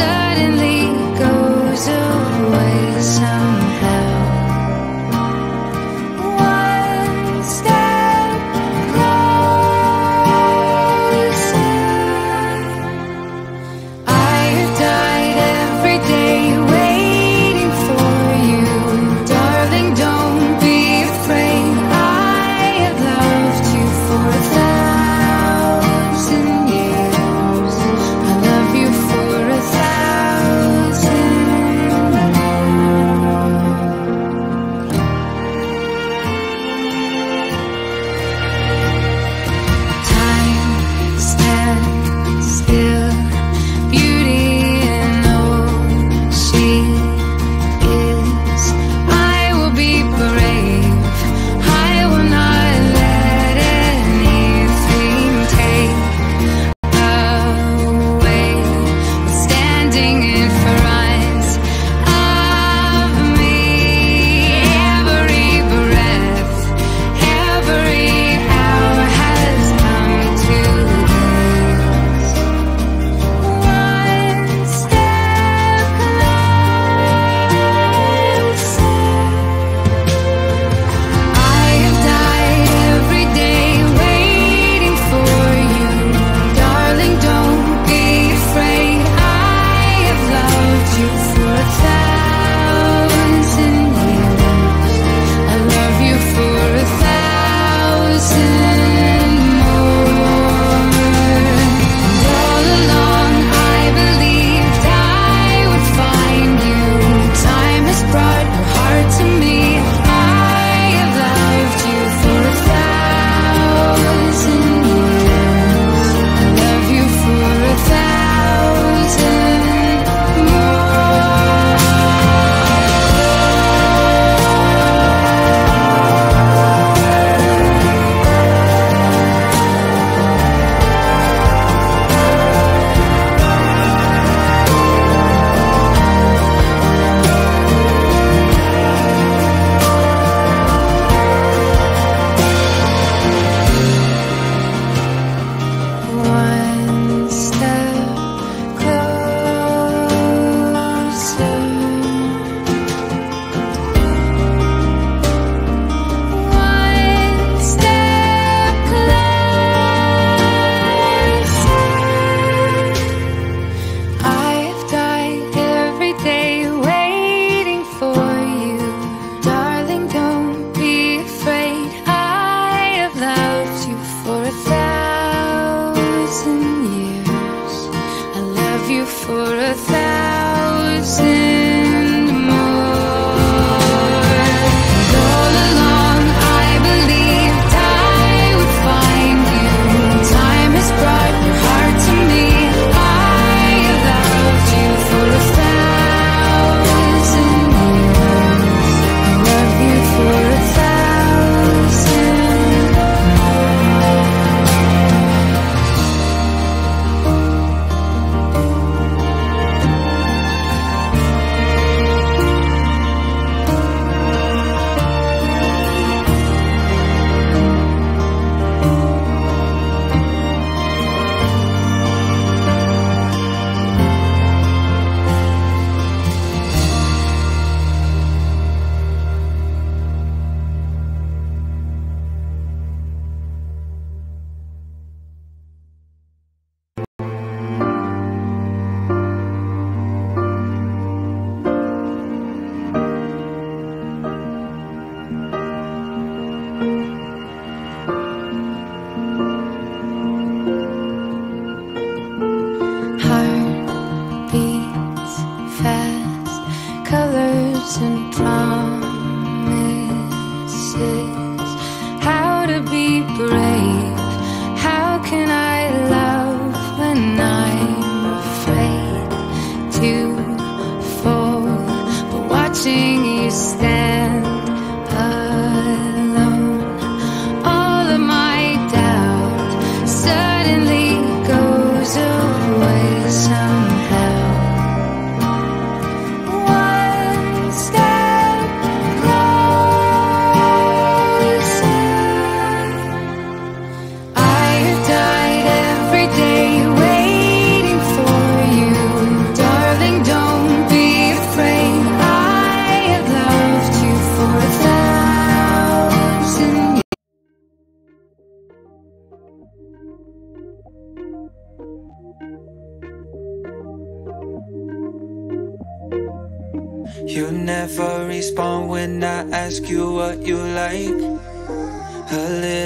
One step closer.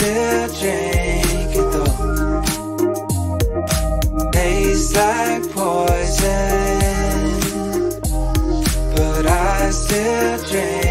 still drink it though. Tastes like poison, but I still drink.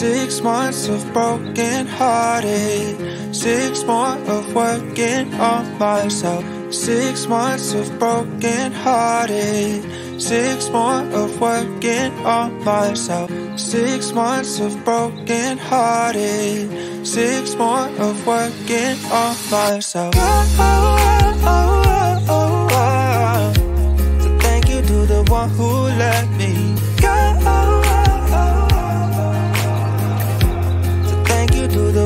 Six months of broken hearted. Six more of working on myself. Six months of broken hearted. Six more of working on myself. Six months of broken hearted. Six more of working on myself. Oh, oh, oh, oh, oh. oh. Thank you to the one who let me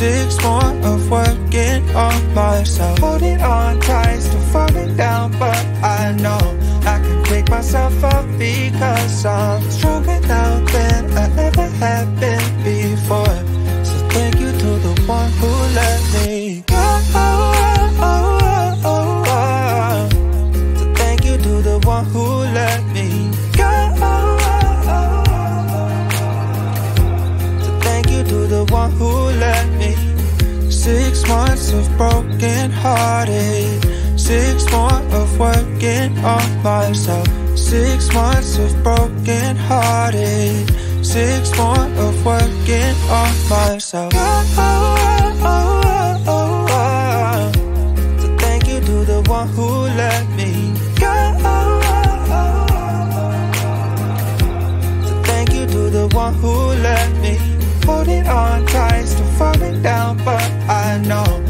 Six more of working on myself. Holding on tight, still falling down, but I know I can pick myself up because I'm stronger now than I ever have been before. Of broken hearted. Six more of working on myself. Six months of broken hearted. Six more of working on myself. Oh, oh, oh, oh, oh, So thank you to the one who let me go. Oh, oh, oh, so thank you to the one who let me holding on tight, still falling down, but I know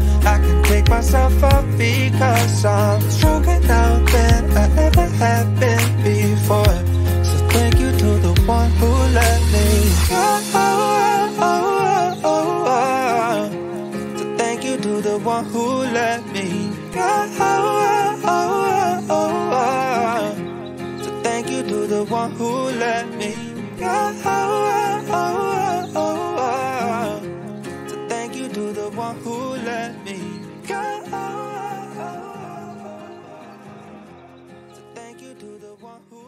I can pick myself up because I'm stronger now than I ever have been before. So thank you to the one who let me go. So thank you to the one who let me go. So thank you to the one who let me go. So thank you to the one who one who